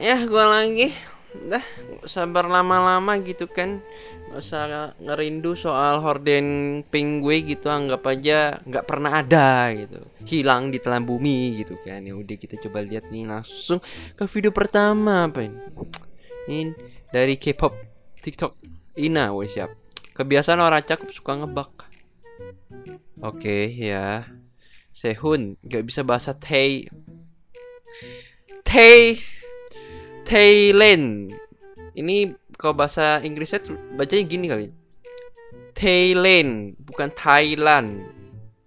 Ya, gua lagi. Dah, nggak usah berlama-lama gitu kan. Gak usah ngerindu soal horden pink gitu. Anggap aja nggak pernah ada gitu. Hilang di telan bumi gitu kan. Ya udah kita coba lihat nih langsung ke video pertama apa ini? Ini dari K-pop TikTok. Ina, wes siap. Kebiasaan orang cakep suka ngebak. Oke, ya. Sehun, gak bisa bahasa Tay. Tay Thailand. Ini kalau bahasa Inggrisnya bacanya gini kali. Thailand, bukan Thailand.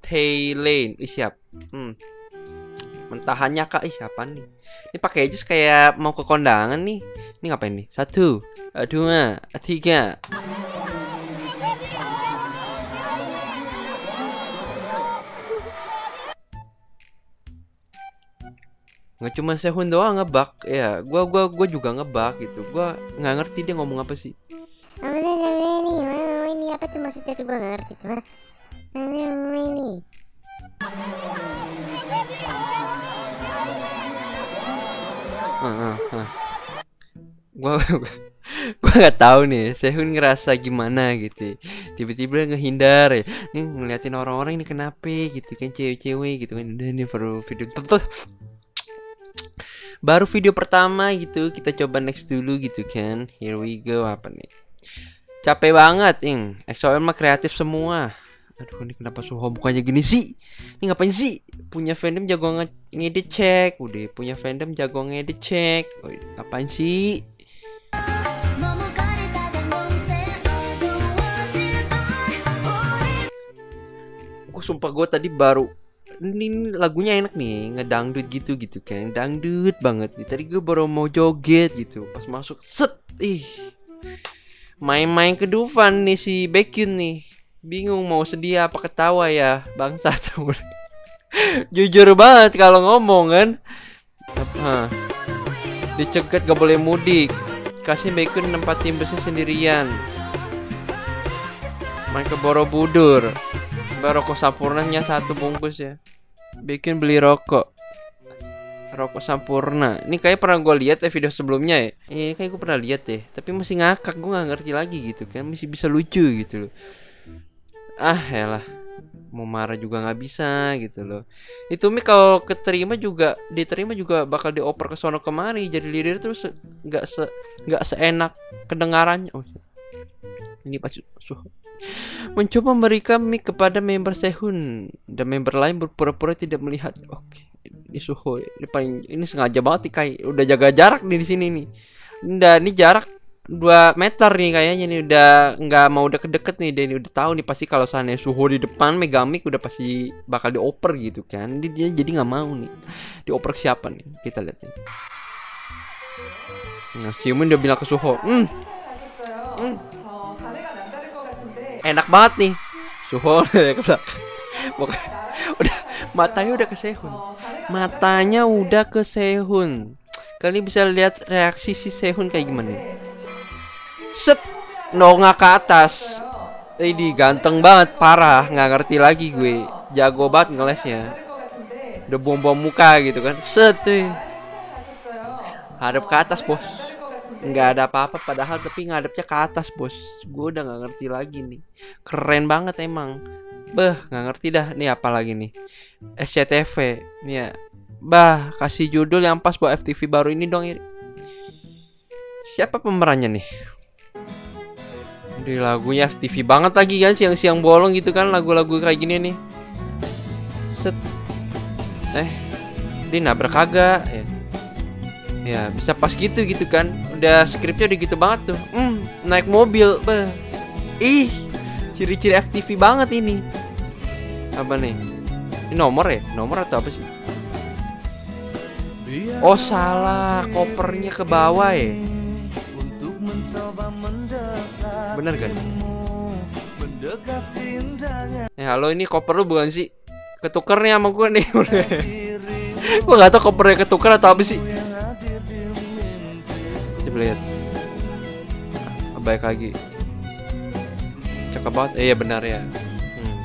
Thailand. Ih, siap. Hmm. Mentahannya kak, ih apa nih? Ini pakai aja kayak mau ke kondangan nih. Ini ngapain nih? Satu, dua, tiga. Nggak cuma Sehun doang ngebak ya gua gua gua juga ngebak gitu. Gua nggak ngerti dia ngomong apa sih. Apa tuh namanya nih? Ini? Apa tuh maksudnya? Tuh gua nggak ngerti tuh. Namanya ini? Gua gua nggak tahu nih Sehun ngerasa gimana gitu. Tiba-tiba ngehindar ya. Nih ngeliatin orang-orang ini kenapa gitu kan cewek-cewek gitu kan. Udah ini baru video. Tentu baru video pertama gitu kita coba next dulu gitu kan. Here we go apa nih? Capek banget ing. EXO-L mah kreatif semua. Aduh ini kenapa suhu mukanya gini sih? Ini ngapain sih? Punya fandom jago nge ngedit cek. Udah punya fandom jago ngedit cek. Oh, ngapain sih? Gue sumpah gue tadi baru ini, lagunya enak nih ngedangdut gitu gitu kan. Dangdut banget nih. Tadi gue baru mau joget gitu. Pas masuk set ih. Main-main ke Dufan nih si Baekhyun nih. Bingung mau sedih apa ketawa ya bangsa tuh jujur banget kalau ngomong kan. Hah. dicegat gak boleh mudik. Kasih Baekhyun nempatin busnya sendirian. Main ke Borobudur. Mbak rokok sampurnanya satu bungkus ya bikin beli rokok. Rokok sampurna. Ini kayak pernah gue lihat ya video sebelumnya ya. Ini kayak gue pernah lihat ya tapi masih ngakak gue nggak ngerti lagi gitu kan. Masih bisa lucu gitu loh. Ah ya lah mau marah juga nggak bisa gitu loh. Itu mi kalau keterima juga diterima juga bakal dioper ke sono kemari. Jadi leader terus nggak se nggak seenak kedengarannya. Oh ini pas suh mencoba memberikan mic kepada member Sehun dan member lain berpura-pura tidak melihat. Oke, ini Suho ini paling ini sengaja banget kayak udah jaga jarak nih di sini nih. Udah ini jarak 2 meter nih kayaknya nih udah nggak mau deket-deket nih dan udah tahu nih pasti kalau sana Suho di depan megang mic udah pasti bakal dioper gitu kan. Dia, dia jadi nggak mau nih. Dioper siapa nih? Kita lihat nih. Nah, Siumin udah bilang ke Suho, "Hmm, 음. Enak banget nih. Suho ke belakang udah matanya udah ke Sehun. Matanya udah ke Sehun. Kalian bisa lihat reaksi si Sehun kayak gimana. Set nongak ke atas. Ini ganteng banget parah. Nggak ngerti lagi gue. Jago banget ngelesnya. Udah bom bom muka gitu kan. Set tuh hadap ke atas bos nggak ada apa-apa padahal tapi ngadepnya ke atas bos. Gue udah nggak ngerti lagi nih. Keren banget emang. Beh nggak ngerti dah. Nih apa lagi nih? SCTV nih ya. Bah kasih judul yang pas buat FTV baru ini dong Iri. siapa pemerannya nih? Di lagunya FTV banget lagi kan? Siang-siang bolong gitu kan lagu-lagu kayak gini nih. Set. Eh dia nabrak kagak ya Ya bisa pas gitu gitu kan. Udah skripnya udah gitu banget tuh. Hmm, Naik mobil Beh. Ih Ciri-ciri FTV banget ini. Apa nih? Ini nomor ya? Nomor atau apa sih? Oh salah. Kopernya ke bawah ya? Bener kan? Eh halo ini koper lu bukan sih? Ketuker nih sama gue nih. Gue gak tau kopernya ketuker atau apa sih Coba lihat. Baik lagi. Talk about eh, iya benar ya. Hmm.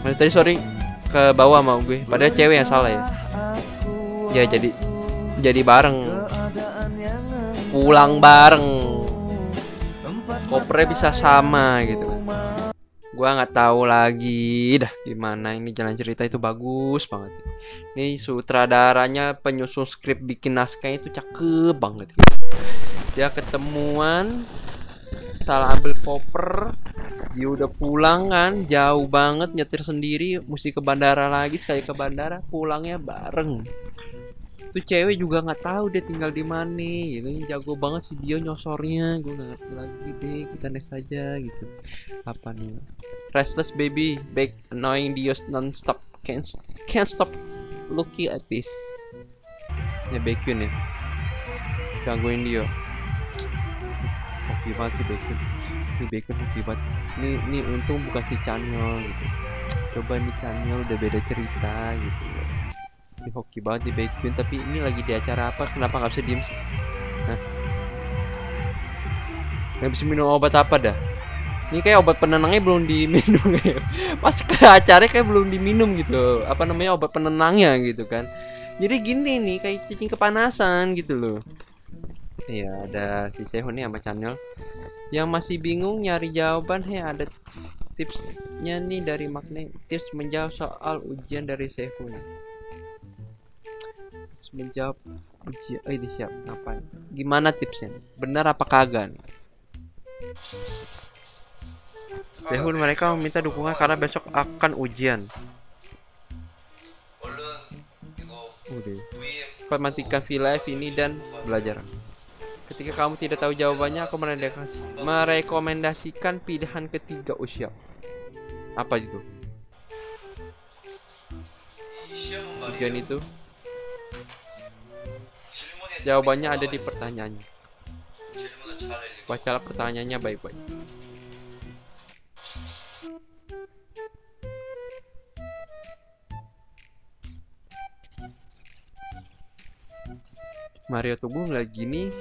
Nah, tadi sorry ke bawah mau gue. Padahal cewek yang salah ya. Ya jadi jadi bareng. Pulang bareng. Kopernya bisa sama gitu. Gua nggak tahu lagi dah gimana ini jalan cerita itu. Bagus banget. Ini sutradaranya penyusun skrip bikin naskah itu cakep banget dia ketemuan salah ambil koper dia udah pulang kan jauh banget nyetir sendiri mesti ke bandara lagi sekali ke bandara pulangnya bareng. Itu cewek juga nggak tahu dia tinggal di mana gitu. Ini jago banget sih dia nyosornya gue nggak ngerti lagi deh kita next aja gitu. Apa nih? Restless baby back annoying Dios non-stop can't can't stop looking at this. Ya Baekhyun ya gangguin dia. Hoki banget sih Baekhyun ini Baekhyun hoki banget. Ini ini untung bukan si Chanyeol gitu. Coba ini Chanyeol udah beda cerita gitu. Loh ini hoki banget di Baekhyun tapi ini lagi di acara apa? Kenapa nggak bisa diem sih? Hah? nggak bisa minum obat apa dah? Ini kayak obat penenangnya belum diminum. Kayak pas ke acara kayak belum diminum gitu apa namanya obat penenangnya gitu kan. Jadi gini nih kayak cacing kepanasan gitu loh Iya, ada si Sehun nih sama channel. Yang masih bingung nyari jawaban, Hei, ada tipsnya nih dari Magne. Tips menjawab soal ujian dari Sehun. Tips menjawab ujian. Oh, ini siap. Ngapain? Gimana tipsnya? Benar apa kagak nih? Sehun mereka meminta dukungan karena besok akan ujian. Udah. Matikan V-Live ini dan belajar. Ketika kamu tidak tahu jawabannya, aku merekomendasikan pilihan ketiga usia. Apa itu? Pilihan itu? Jawabannya ada di pertanyaannya. Bacalah pertanyaannya baik-baik. Mario tunggu lagi nih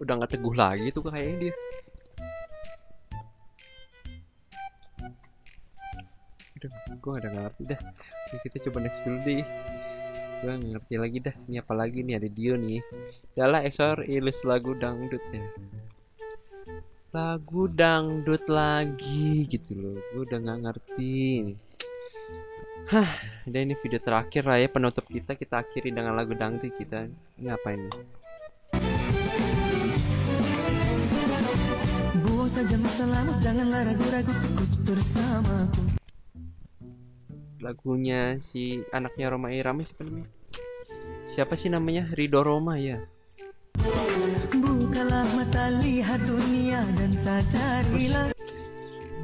udah nggak teguh lagi tuh kayaknya dia. Udah gue udah nggak ngerti dah. Ini kita coba next dulu deh. Gue ngerti lagi dah ini apa lagi nih? Ada Dio nih. Yalah Exor ilis lagu dangdut ya. Lagu dangdut lagi gitu loh. Gue udah nggak ngerti. Nih Hah Udah ini video terakhir lah ya penutup kita. Kita akhiri dengan lagu dangdut kita. Ini apa saja masalahmu, janganlah ragu-ragu ikut bersamaku. Lagunya si anaknya Roma Irama siapa namanya? Siapa sih namanya? Rido Roma ya? Bukalah mata lihat dunia dan sadarilah.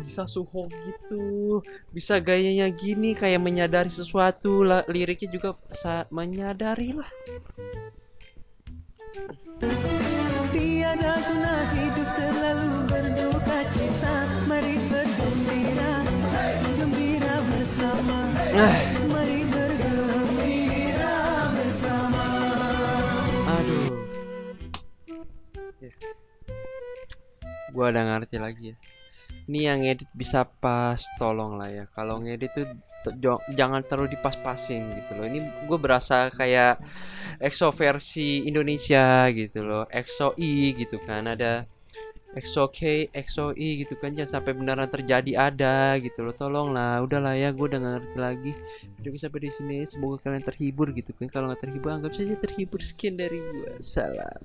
Bisa suho gitu bisa gayanya gini kayak menyadari sesuatu lah liriknya juga sa- menyadari lah Tiada guna hidup selalu Mari bergembira, gembira bersama. Ah Mari bergembira bersama. Aduh. Ya. gua udah ngerti lagi ya. Ini yang edit bisa pas tolong lah ya. Kalau ngedit tuh jangan terlalu dipas-pasin gitu loh. Ini gue berasa kayak EXO versi Indonesia gitu loh. EXO I gitu kan. Ada EXO K, EXO I gitu kan jangan sampai beneran terjadi ada gitu loh. Tolonglah udahlah ya gue udah ngerti lagi. Gue sampai di sini semoga kalian terhibur gitu kan. Kalau nggak terhibur anggap saja terhibur. Sekian dari gue salam